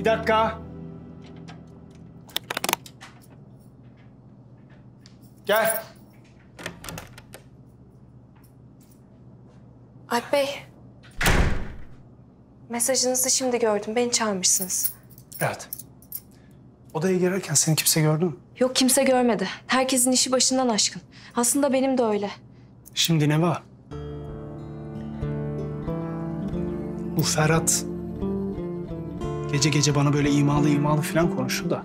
Bir dakika. Gel. Alp Bey. Mesajınızı şimdi gördüm. Beni çağırmışsınız. Evet. Odaya girerken seni kimse gördü mü? Yok kimse görmedi. Herkesin işi başından aşkın. Aslında benim de öyle. Şimdi ne var? Bu Ferhat gece gece bana böyle imalı imalı falan konuştu da.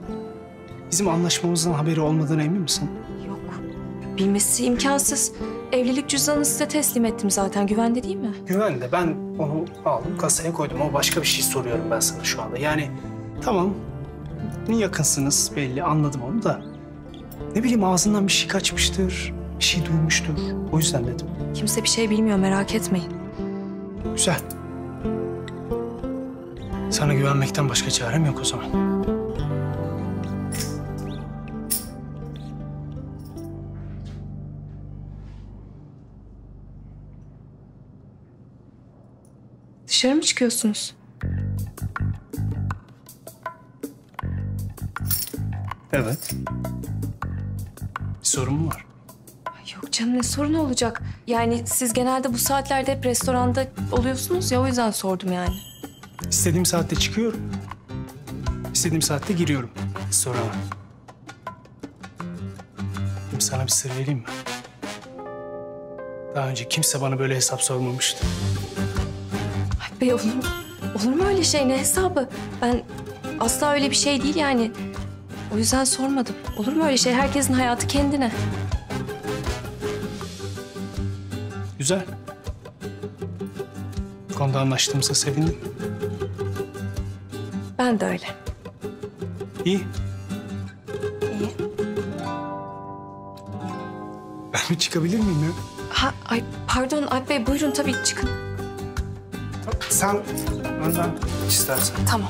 Bizim anlaşmamızdan haberi olmadığına emin misin? Yok. Bilmesi imkansız. Evlilik cüzdanını size teslim ettim zaten. Güvende değil mi? Güvende. Ben onu aldım kasaya koydum ama başka bir şey soruyorum ben sana şu anda. Yani tamam yakınsınız belli anladım onu da. Ne bileyim ağzından bir şey kaçmıştır, bir şey duymuştur. O yüzden dedim. Kimse bir şey bilmiyor merak etmeyin. Güzel. Sana güvenmekten başka çarem yok o zaman. Dışarı mı çıkıyorsunuz? Evet. Bir sorun mu var? Ay Yok canım ne sorun olacak? Yani siz genelde bu saatlerde hep restoranda oluyorsunuz ya o yüzden sordum yani. İstediğim saatte çıkıyorum. İstediğim saatte giriyorum. Sonra sana bir sır vereyim mi? Daha önce kimse bana böyle hesap sormamıştı. Ay bey olur mu? Olur mu öyle şey ne hesabı? Ben asla öyle bir şey değil yani. O yüzden sormadım. Olur mu öyle şey? Herkesin hayatı kendine. Güzel. Bu konuda anlaştığımıza sevindim. Ben de öyle. İyi. İyi. Ben bir çıkabilir miyim ya? Ha, ay pardon Alp Bey buyurun tabii çıkın. Sen önden istersen. Tamam.